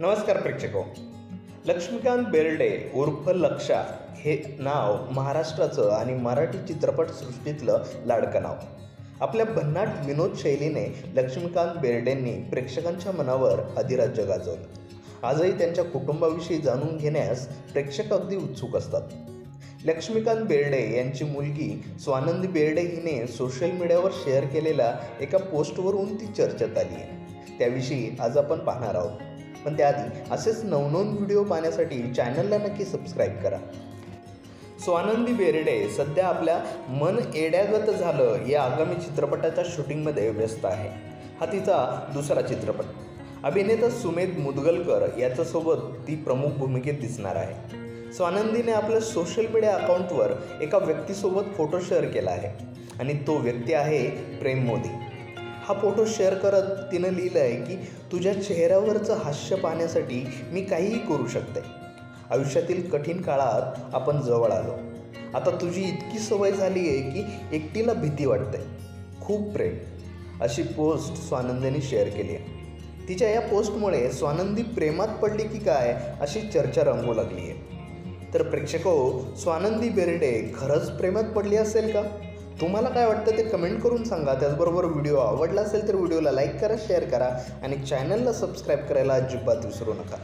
नमस्कार प्रेक्षको. लक्ष्मीकांत बेर्डे उर्फ लक्षा हे नाव महाराष्ट्राचं आणि मराठी चित्रपटसृष्टीतलं लाडकं नाव. आपल्या भन्नाट विनोद शैलीने लक्ष्मीकांत बेर्डेंनी प्रेक्षकांच्या मनावर अधिराज्य गाजवलं. आजही त्यांच्या कुटुंबाविषयी जाणून घेण्यास प्रेक्षक अगदी उत्सुक असतात. लक्ष्मीकांत बेर्डे यांची मुलगी स्वानंदी बेर्डे हिने सोशल मीडियावर शेअर केलेल्या एका पोस्टवरून ती चर्चेत आली आहे त्याविषयी आज आपण पाहणार आहोत. पण त्याआधी असेच नवनवन व्हिडिओ पाहण्यासाठी चॅनलला नक्की सबस्क्राईब करा. स्वानंदी बेर्डे सध्या आपल्या मन एड्यागत झालं या आगामी चित्रपटाच्या शूटिंगमध्ये व्यस्त आहे. हा तिचा दुसरा चित्रपट. अभिनेता सुमेध मुदगलकर याच्यासोबत ती प्रमुख भूमिकेत दिसणार आहे. स्वानंदीने आपल्या सोशल मीडिया अकाउंटवर एका व्यक्तीसोबत फोटो शेअर केला आहे. आणि तो व्यक्ती आहे प्रेम मोदी. हा फोटो शेअर करत तिनं लिहिलं आहे की तुझ्या चेहऱ्यावरचं हास्य पाहण्यासाठी मी काहीही करू शकते. आयुष्यातील कठीण काळात आपण जवळ आलो. आता तुझी इतकी सवय झाली आहे की एकटीला भीती वाटते. खूप प्रेम. अशी पोस्ट स्वानंदीने शेअर केली आहे तिच्या या पोस्टमुळे स्वानंदी प्रेमात पडली की काय अशी चर्चा रंगू लागली आहे तर प्रेक्षको स्वानंदी बेर्डे खरंच प्रेमात पडली असेल का? तुम्हाला काय वाटतं ते कमेंट करून सांगा. त्याचबरोबर व्हिडिओ आवडला असेल तर व्हिडिओला लाईक करा शेअर करा आणि चॅनलला सबस्क्राईब करायला अजिबात विसरू नका.